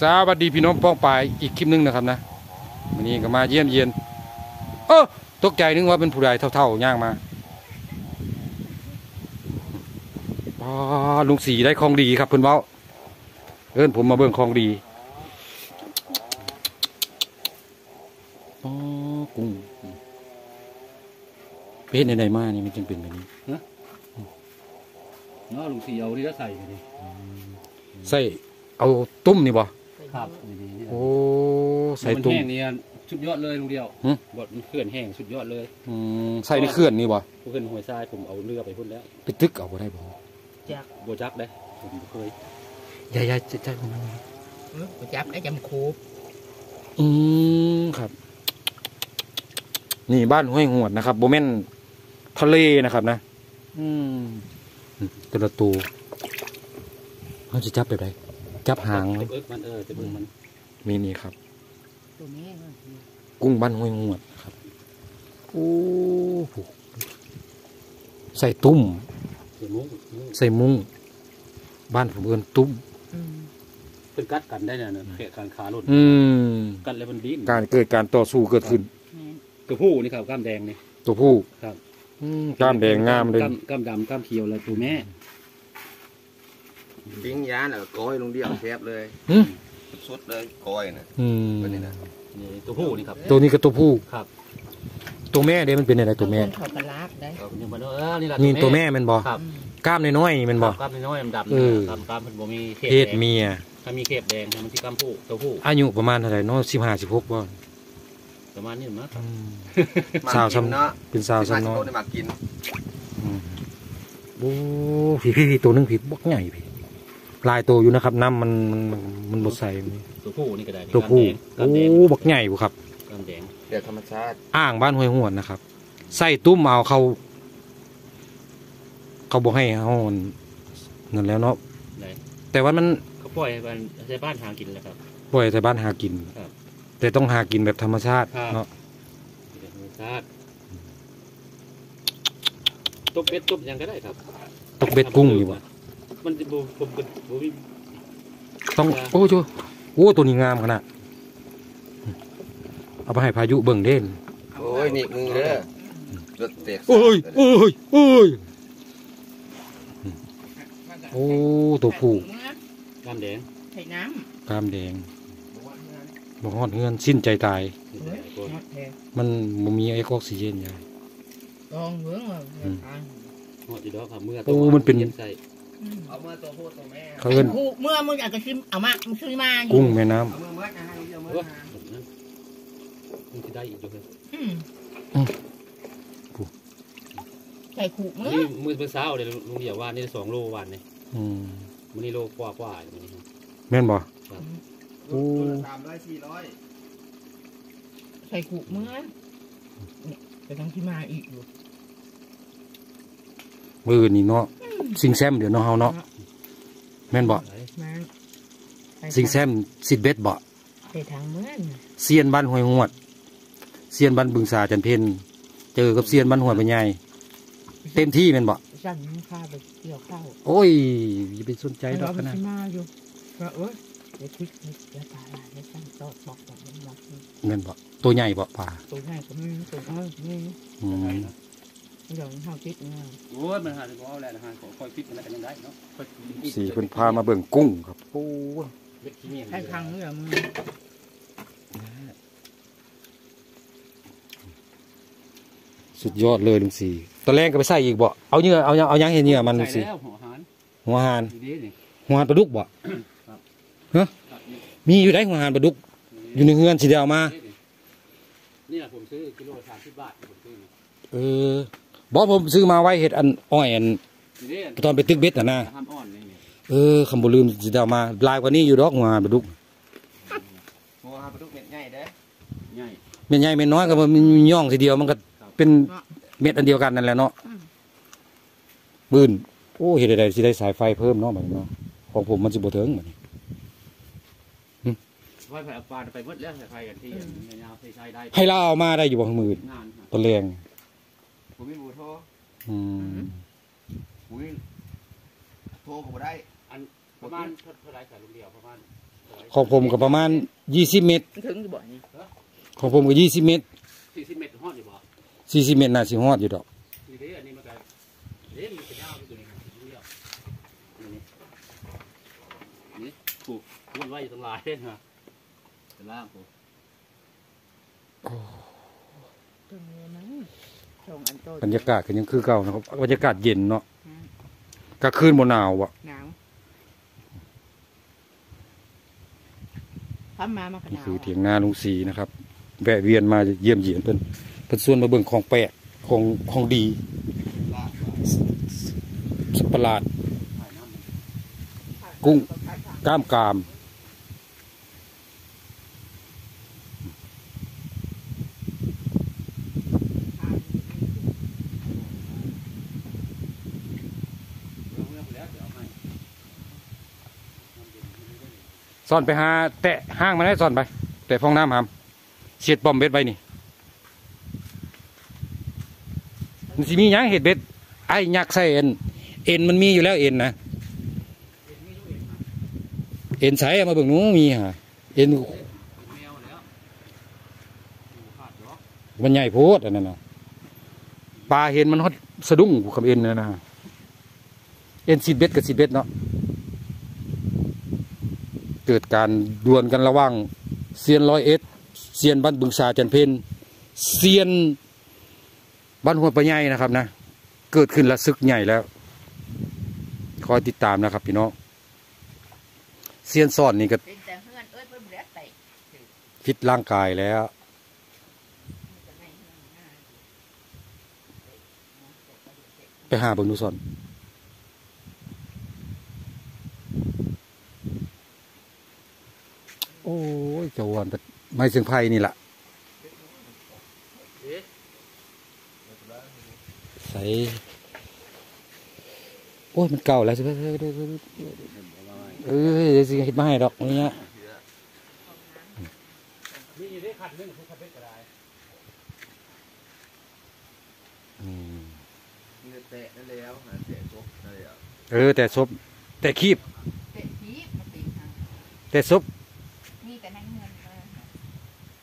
สวัสดีพี่น้องป้องปายอีกคลิปหนึงนะครับนะวันนี้ก็มาเยี่ยมเยียนเออตกใจนึกว่าเป็นผู้ใดเท่าๆย่างมาอ๋อลุงสีได้ของดีครับเพิ่นเว้าเอิ้นผมมาเบิ่งของดีอ๋อกุ้งเป็นในๆมานี่มันจึงเป็นแบบนี้เนาะลุงสีเอานี่ก็ใส่ไปดิใส่เอาตุ้มนี่บ่ ครับนี่นี่นี่โอ้ใส่มันตุ้มแห้งนี่สุดยอดเลยลุงเดียวหึ บดมันเคลื่อนแห้งสุดยอดเลยอืมใส่ในเคลื่อนนี่บ่ผู้ขึ้นห้วยทรายผมเอาเรือไปพุ่นแล้วไปตึกเอาบ่ได้บ่โบจักได้ผมเคยยายๆจะใจของมัน Ừ, Cô chắp để chăm khô อืมครับ นี่บ้านห้วยหวดนะครับโบแม่นทะเลนะครับนะ อืมแต่ละตัวเขาจะจับแบบไหน จับหางเจ็บเอิกมันเออเจ็บเอิกมันมีนี่ครับ Tụi mẹ กุ้งบ้านห้วยหวดครับโอ้โหใส่ตุ้มเจ็บมุ้งมุ้งใส่มุ้งบ้านผมเอินตุ้ม Ừ เป็นกัดกันได้เนี่ยนะแขะการขาหล่นอืมกัดแล้วมันดิ้นการเกิดการต่อสู้เกิดขึ้น ตัวผู้นี่ครับกล้ามแดงนี่ตัวผู้ครับอืมกล้ามแดงงามเลยกล้ามกล้ามดำกล้ามเขียวแล้วตัวแม่ ปิ้งยานอะก้อยลงเดียวแซ่บเลยอืมสุดเลยก้อยน่ะอืมตัวนี้นะนี่ตัวผู้นี่ครับตัวนี้ก็ตัวผู้ครับตัวแม่เด้มันเป็นอะไรตัวแม่ Con thọt bà lát đấy ยังมาเออนี่แหละนี่ตัวแม่มันบ่ครับกล้ามน้อยๆมันบ่กล้ามน้อยๆดำๆเออกล้ามกล้ามมันบ่มีเขเพศแดงเมียถ้ามีเขบแดงมันที่กล้ามผู้ตัวผู้อายุประมาณเท่าไหร่เนาะสิบห้าสิบหกบ่ประมาณนี้มั้งครับหมักสาวกินซ้ำเนาะเป็นสาวซ้ำน้อยได้หมักกินอืมโอ้พี่พี่พี่ตัวหนึงพี่บกใหญ่พี่ ลายตัวอยู่นะครับน้ำมันมันมันมันบดใส่ตัวผู้นี่ก็ได้ตัวผู้โอ้บกใหญ่บุครับก้ามแดงเดี๋ยวธรรมชาติอ่างบ้านห้วยหวนนะครับใส่ตุ้มเอาเขา เขาบอกให้เขาเงินแล้วเนาะแต่ว่ามันเขาปล่อยให้มันใช้บ้านหากินแหละครับปล่อยแต่บ้านหากินครับแต่ต้องหากินแบบธรรมชาติเนาะธรรมชาติตุ๊บเป็ดตุ๊บยังก็ได้ครับตกเบ็ดกุ้งอยู่บ่ มันจะบ่ผมเป็นบ่มีต้องครับโอ้โหโอ้ตัวนี้งามขนาดเอาไปให้พายุเบิ่งเด่นโอ้ยนี่มือเด้อรถเตะโอ้ยโอ้ยโอ้ยโอ้ตัวผู้กล้ามแดง Thầy nắm กล้ามแดงบ่ฮอดเงินสิ้นใจตายนี่แหละตัว Ngọt thề มันบ่มีไอออกซิเจนยาย Con vướng rồi Ừ. Ăn หอดอีดอกครับเมื่อโอ้มันเป็นย็ใส่ เอามือตัวผู้ตัวแม่เขาเอิ้น Khô mưa mưa ăn cái sim ở mạng sim ma กุ้งแม่น้ำเอามือมัดนะให้เดียวมือโอ้ยแบบนั้นมันจะได้อีกอยู่เลย Ừ Phụ. Thầy khụ นี่ mưa มือเป็นเช้าเลยลุงเดียวว่านี่สองโลวันนี่อืมมันนี่โลกว่ากว่าอย่างนี้ครับแม่นบ่โอ้สามร้อยสี่ร้อย Thầy khụ mưa Cái thằng sim ma ịt rồi มื้อนี้เนาะ สิงแซมเดี๋ยวเนาะเฮาเนาะแม่นบ่ Mà Thầy สิง thằng- แซมสิเบ็ดบ่ Thầy thằng mưa nè เซียนบ้านห้วยหวดเซียนบ้านบึงสาจันเพ็ญเจอกับเซียนบ้านห้วยปัญญายเต็มที่แม่นบ่ Răng nó pha được kiểu khao โอ้ยอย่าไปสนใจดอก Nó ขนาด sim ma vô Rồi ơi Để thích Để bà lại Để sang tọt bọc bọc bọc bọc แม่นบ่ตัวใหญ่บ่ป่า Tụi này cũng như Tụi ơi Như อืม Giờ nó hao chết nha โอ้ยมันหาถึงเอาแล้วนะฮะคอยฟิตมันแล้วก็ยังได้เนาะค่อยสีเพิ่นพามาเบิ่งกุ้งครับโอ้ยเบ็ดขี้เมียน Hai thằng nữa là mưa สุดยอดเลยลุงสีตอนแรกก็ไปใส่อีกบ่เอาเหยื่อเอาเอายังเห็นเหยื่อมันลุงสีใส่แล้วหัวหารหัวหานดีๆนี่หัวหานปลาดุกบ่ครับฮะมีอยู่ได้หัวหานปลาดุก อยู่ในเฮือนสิได้เอามาเนี่ยผมซื้อกิโลสามสิบบาทผมซื้อนี่เออ บอกผมซื้อมาไว้เห็ดอันอ้อยอันนี่เด้ตอนไปตึกเบ็ดน่ะนะห้ามอ่อนนี่นี่เออคำบ่ลืมสิได้เอามาลายกว่านี้อยู่ดอกหัวหานปลาดุกโอ้ฮาปลาดุกเม็ดใหญ่เด้อใหญ่เม็ดใหญ่เม็ดน้อยก็มันย่องทีเดียวมันก็เป็นเม็ดอันเดียวกันนั่นแหละเนาะบืนโอ้เฮ็ดได้สิได้สายไฟเพิ่มเนาะบัดนี้เนาะของผมมันสิบ่ถึงบัดนี้ไว้ไฟเอาปลาไปหมดแล้วใส่ไฟกันที่ในยาวใส่ใช้ได้ให้เราเอามาได้อยู่บ่มื้อนานครับตอนแรง ผมมีบูโทรอืมผมมีโทรก็บ่ได้ อันประมาณเท่าเท่าไรใส่ลูกเดียวประมาณของผมก็ประมาณยี่สิบเมตรมันถึงอยู่บ่นี่ของผมก็ยี่สิบเมตรสี่สิบเมตรฮอดอยู่บ่สี่สิบเมตรน่าสิฮอดอยู่ดอกนี่เด้อันนี้มันก็เด้มันเป็นยาวอยู่ตัวนี้เดียวนี่นี่ถูกมันไว้อยู่ตรงลายเด้ฮะเป็นล่างกูถึงนั้น ชงอันโตบรรยากาศก็ยังคือเก่านะครับบรรยากาศเย็นเนาะกลางคืนบ่หนาวอะหนาวทำมามาขนี่นาวคือเถียงนาลุงศรีนะครับ แวะเวียนมาเยี่ยมเยียนเพิ่นเพิ่นส่วนมาเบิ่งของแปลกของของดีสัตว์ประหลาด กุ้งกล้ามกราม เอาเมื่อไปแล้วเดี๋ยวเอาให้ ซ่ อนไปหาแตะห้างมาได้ซ่อนไป แต่ฟองน้ำหามเสียดปอมเบ็ดไว้นี่มันสิมียังเห็ดเบ็ดไอ้ยักษ์ใส่เอ็นเอ็นมันมีอยู่แล้วเอ็นนะเอ็นใส่มาเบิ่งหนูมีฮะเอ็นมันใหญ่โพดอันนั้นนะปลาเห็นมันฮอดสะดุ้งกูคำเอ็นนะนะเอ็นสิบเบ็ดกับสิบเบ็ดเนาะ เกิดการดวลกันระหว่างเซียนร้อยเอ็ดเซียนบ้านบึงสาจันเพนเซียนบ้านหัวปะใหญ่นะครับนะ เกิดขึ้นละซึกใหญ่แล้ว คอยติดตามนะครับ พี่น้องเซียนซ่อนนี่ก็พิ่นบ่ได้ไต่ฟิตร่างกายแล้วไปหาเบิ่งดูซ่อน โอ้ย เจ้าวันแต่ไม่เสียงไพ่นี่แหละเอ๊ะใส่โอ้ยมันเก่าแล้วสิเออเดี๋ยวสิเฮ็ดมาให้ดอกนี่ฮะนี่อยู่ได้ขัดเรื่องของขัดเป็ดก็ได้อืมเงินแตะนั่นแล้วแตะตกนั่นแล้วเออแต่ซบแต่คีบแต่ซบ มีแต่ในเงินเออ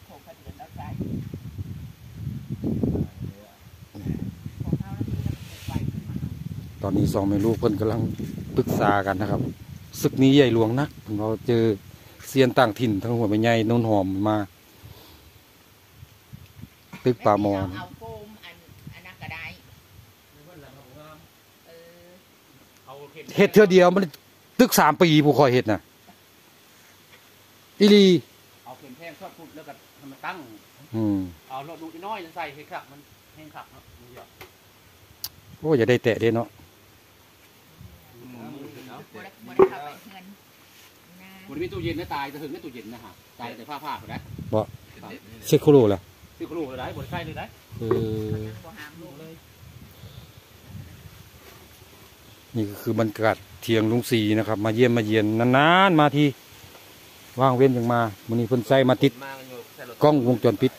โขกกระเดือนแล้วใจของเฮาแล้วมีแล้วมันไปขึ้นมา ตอนนี้สองแม่ลูกเพิ่นกำลังปรึกษากันนะครับศึกนี้ใหญ่หลวงนักเราเจอเซียนต่างถิ่นทั้งหัวไปใหญ่โนนหอมมา ตึกป่าหมอนเอาโฟมอันอันนั้นก็ได้เออเอาข็มเฮ็ดเทื่อเดียวมันตึกสามปีผู้คอยเฮ็ดน่ะอีหลีเอาเข็มแทงชอบพุดแล้วก็ให้มันตั้งอืมเอารถดูน้อยๆใส่ให้ขักมันแห้งขักเนาะมันเยอะโอ้อย่าได้แตะเด้เนาะเนาะ บ่ได้บ่ได้เข้าไปเงินนะมันมีตู้เย็นนะตายจะถึงไม่ตู้เย็นนะฮะตายแต่ผ้าผ้าเขาได้เซ็กโคโลล่ะที่ครูเลยได้บนใช่เลยได้เออบ่หามลูกเลยนี่ก็คือบรรยากาศเทียงลุงศรีนะครับ มาเยี่ยมมาเยียนนานๆมาทีว่างเว้นยังมามื้อนี้เพิ่นใส่มาติดมาอยู่ใส่รถกล้องวงจรปิด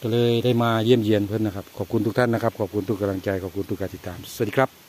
ก็เลยได้มาเยี่ยมเยียนเพื่อนนะครับ ขอบคุณทุกท่านนะครับ ขอบคุณทุกกำลังใจ ขอบคุณทุกการติดตาม สวัสดีครับ